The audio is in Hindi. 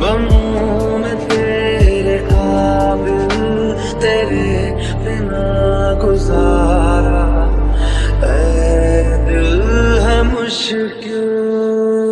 में तेरे काबिल तेरे बिना गुजारा। ऐ दिल है मुश्किल।